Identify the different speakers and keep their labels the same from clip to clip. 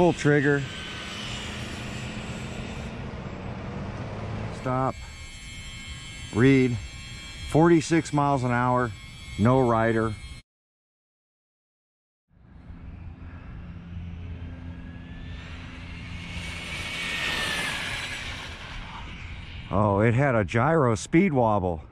Speaker 1: full trigger. Stop. Read. 46 miles an hour. No rider. Oh, it had a gyro speed wobble.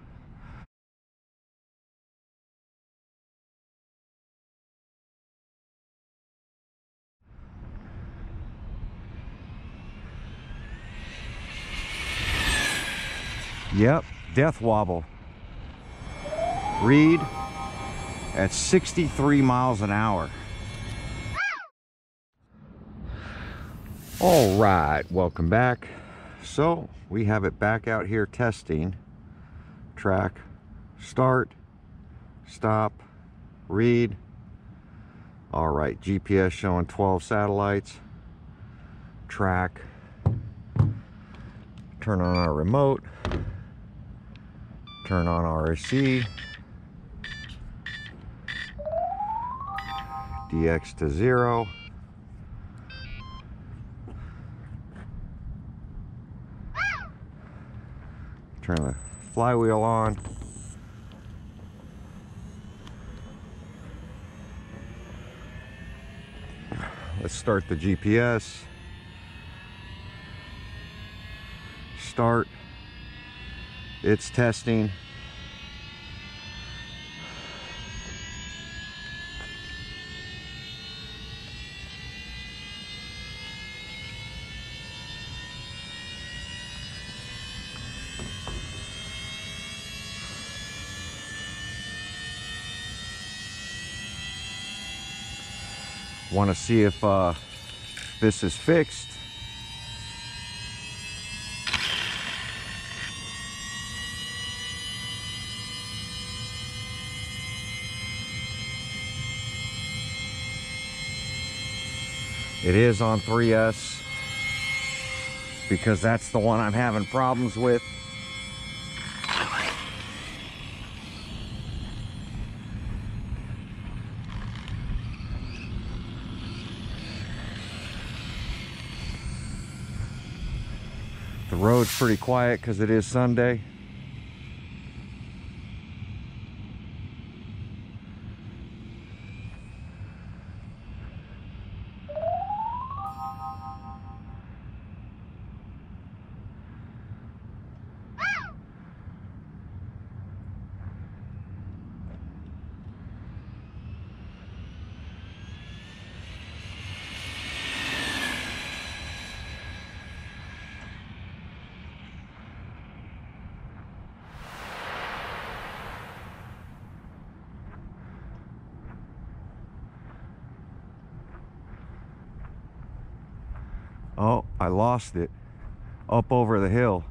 Speaker 1: Yep, death wobble. Read at 63 miles an hour. All right, welcome back. So we have it back out here testing. Track, start, stop, read. All right, GPS showing 12 satellites. Track, turn on our remote turn on RSC, DX to zero. Turn the flywheel on. Let's start the GPS. Start. It's testing. Want to see if uh, this is fixed. It is on 3S because that's the one I'm having problems with. The road's pretty quiet because it is Sunday. Oh, I lost it up over the hill.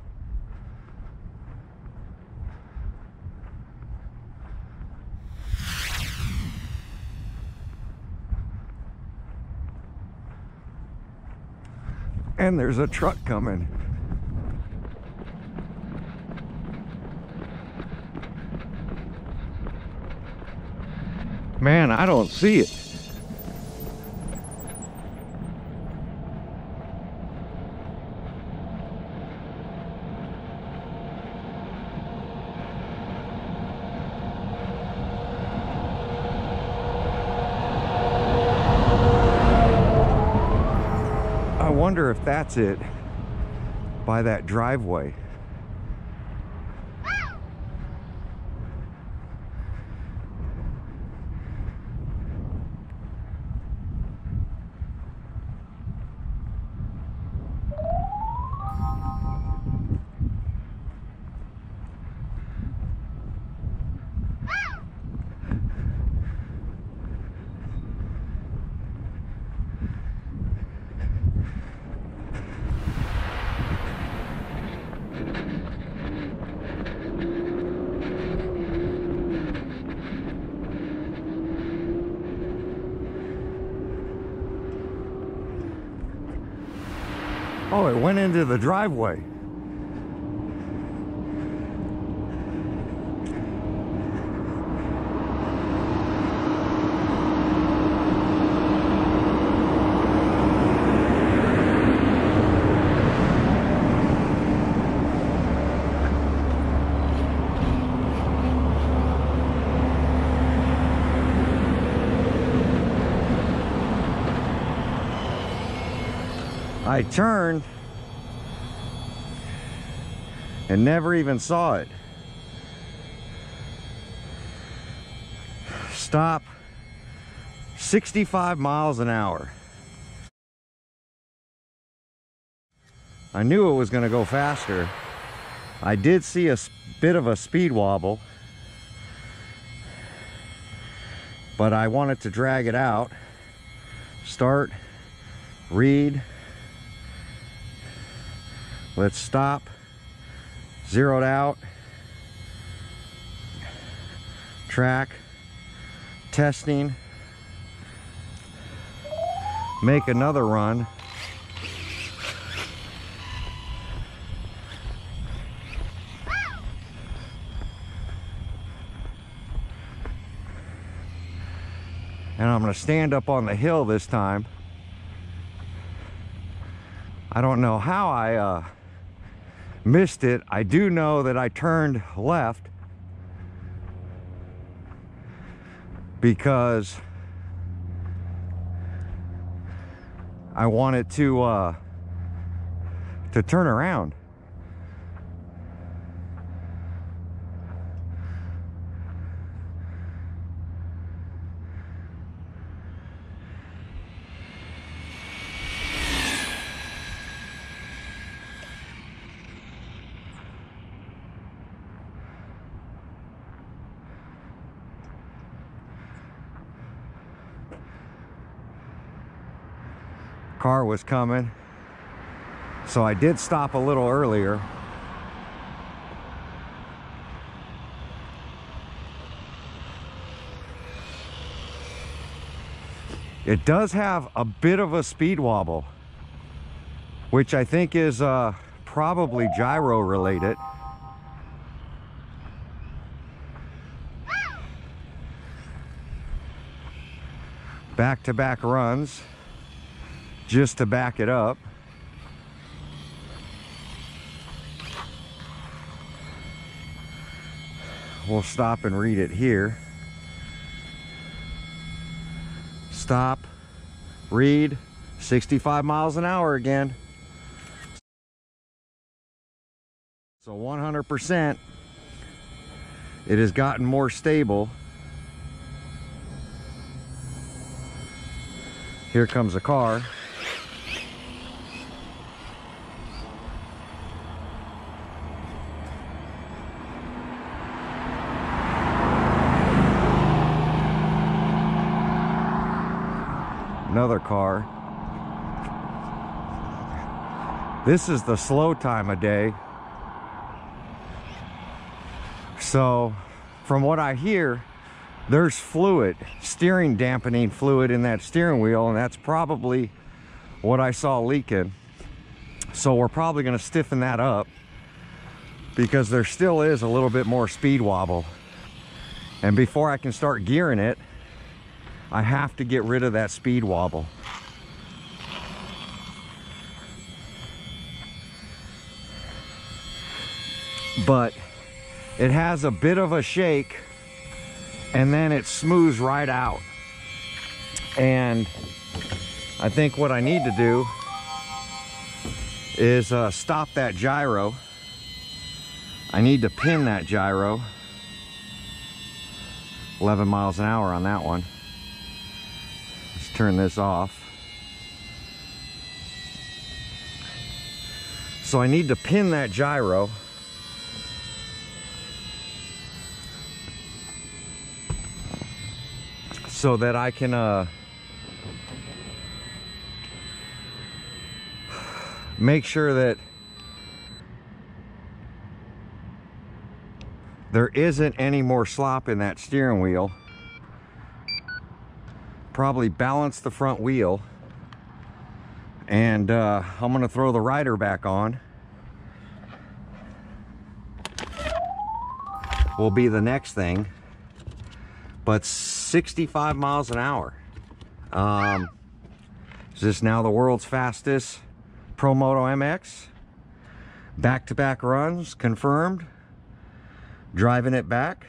Speaker 1: And there's a truck coming. Man, I don't see it. I wonder if that's it by that driveway. Oh, it went into the driveway. I turned and never even saw it. Stop 65 miles an hour. I knew it was going to go faster. I did see a bit of a speed wobble, but I wanted to drag it out. Start, read. Let's stop. Zeroed out. Track. Testing. Make another run. and I'm going to stand up on the hill this time. I don't know how I uh, missed it. I do know that I turned left because I wanted to uh, to turn around. Car was coming. So I did stop a little earlier. It does have a bit of a speed wobble, which I think is uh, probably gyro related. Back-to-back -back runs just to back it up. We'll stop and read it here. Stop, read, 65 miles an hour again. So 100%, it has gotten more stable. Here comes a car. Another car. This is the slow time of day. So from what I hear, there's fluid, steering dampening fluid in that steering wheel, and that's probably what I saw leaking. So we're probably gonna stiffen that up because there still is a little bit more speed wobble. And before I can start gearing it, I have to get rid of that speed wobble. But it has a bit of a shake and then it smooths right out. And I think what I need to do is uh, stop that gyro. I need to pin that gyro. 11 miles an hour on that one turn this off. So I need to pin that gyro. So that I can uh, make sure that there isn't any more slop in that steering wheel probably balance the front wheel. And uh, I'm gonna throw the rider back on. Will be the next thing. But 65 miles an hour. Um, is this now the world's fastest Promoto MX back-to-back -back runs confirmed. Driving it back.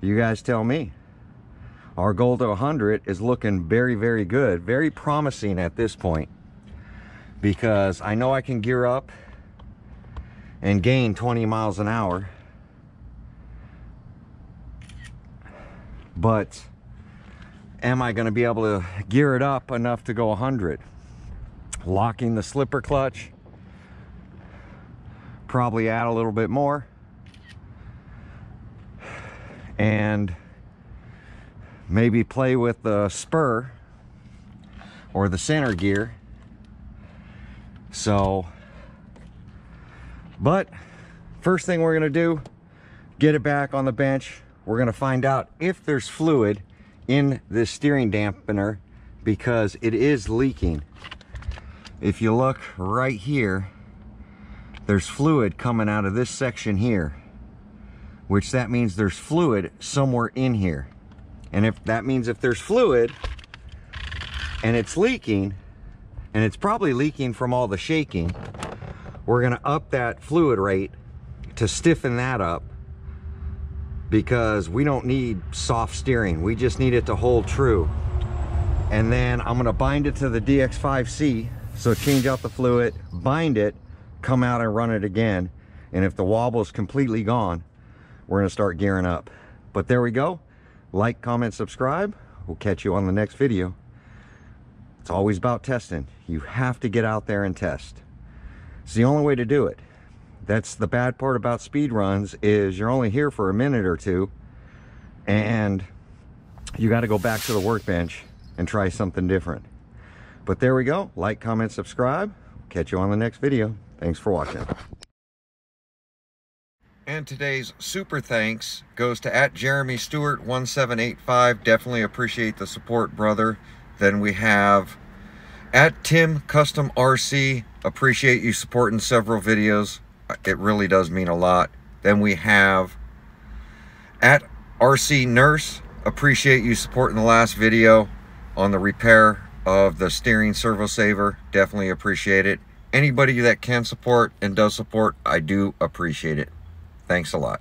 Speaker 1: You guys tell me our goal to 100 is looking very, very good, very promising at this point. because I know I can gear up and gain 20 miles an hour. But am I going to be able to gear it up enough to go 100? Locking the slipper clutch, probably add a little bit more. And maybe play with the spur or the center gear. So, but first thing we're gonna do, get it back on the bench. We're gonna find out if there's fluid in this steering dampener because it is leaking. If you look right here, there's fluid coming out of this section here, which that means there's fluid somewhere in here. And if that means if there's fluid and it's leaking, and it's probably leaking from all the shaking, we're gonna up that fluid rate to stiffen that up because we don't need soft steering. We just need it to hold true. And then I'm gonna bind it to the DX5C. So change out the fluid, bind it, come out and run it again. And if the wobble is completely gone, we're gonna start gearing up. But there we go. Like, comment, subscribe. We'll catch you on the next video. It's always about testing. You have to get out there and test. It's the only way to do it. That's the bad part about speed runs is you're only here for a minute or two and you got to go back to the workbench and try something different. But there we go. Like, comment, subscribe. Catch you on the next video. Thanks for watching. And today's super thanks goes to at Jeremy Stewart 1785. Definitely appreciate the support, brother. Then we have at Tim Custom RC. Appreciate you supporting several videos. It really does mean a lot. Then we have at RC Nurse. Appreciate you supporting the last video on the repair of the steering servo saver. Definitely appreciate it. Anybody that can support and does support, I do appreciate it. Thanks a lot.